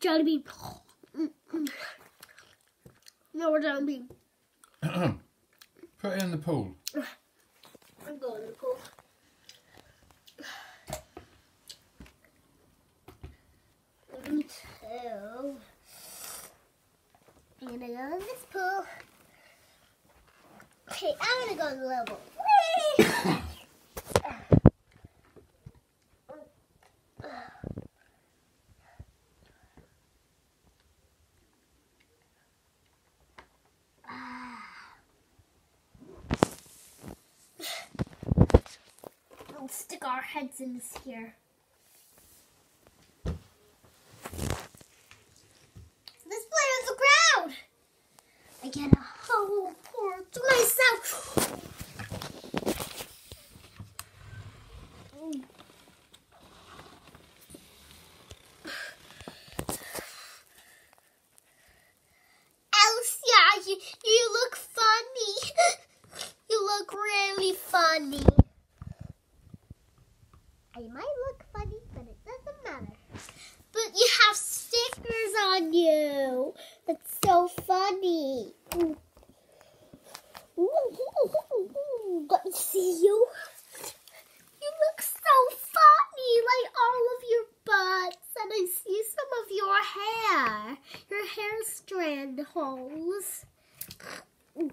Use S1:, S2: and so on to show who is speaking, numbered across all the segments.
S1: Jelly bean. No more jelly bean.
S2: Put it in the pool.
S1: I'm going to the pool. Me. I'm gonna go in this pool. Okay, I'm gonna go in the level. Whee! Heads in this here. Let's play on the ground. I get a whole pour to myself. Elsa, you, you look funny. You look really funny. I might look funny, but it doesn't matter. But you have stickers on you. That's so funny. Ooh. Ooh, Let me see you. You look so funny, like all of your butts, and I see some of your hair, your hair strand holes. Ooh.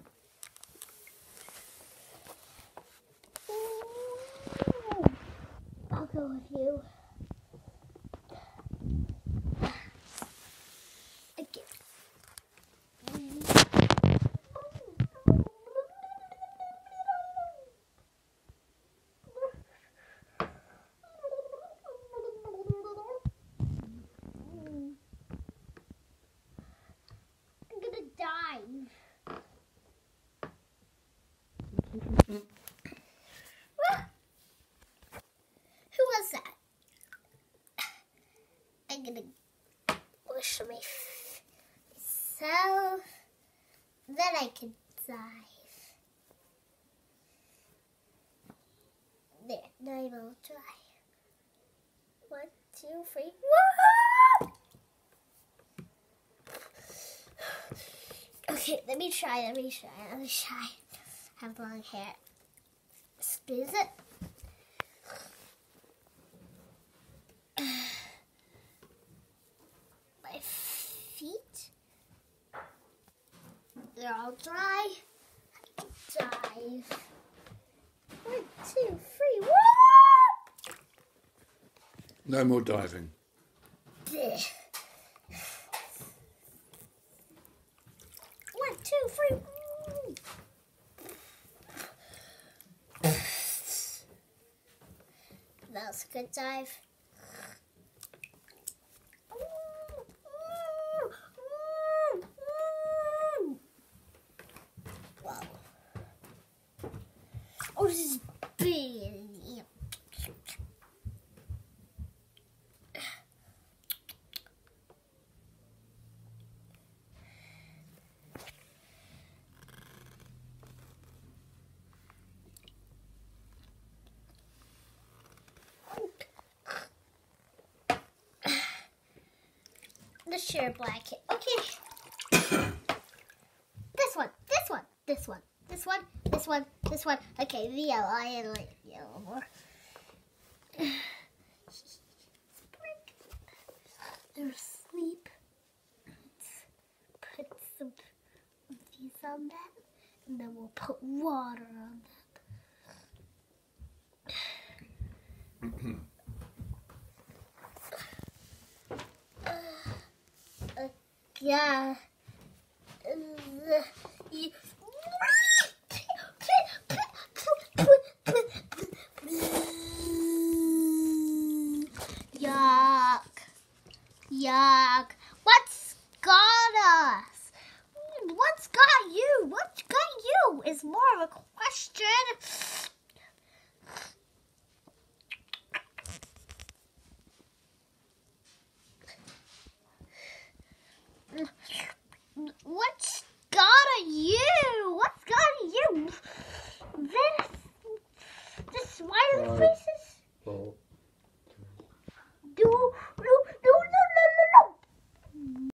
S1: I'll go with you. Okay. I'm gonna die. Ah. Who was that? I'm gonna wash my myself. Then I can dive. There, now I'm all dry. One, two, three. Woo! Okay, let me try, let me try, let me try. I Have long hair. Squeeze it. They're all dry. Dive. One, two, three. Whoop!
S2: No more diving.
S1: Blech. One, two, three. Woo! That was a good dive. Oh, this is big. The sheer blanket. Okay. this one, this one, this one, this one, this one, this one. Okay, the yellow. I like yellow more. They're asleep. Let's put some of these on them, and then we'll put water on them. Yeah. Uh, you- is more of a question. What's got a you? What's got a you? This, this smiling face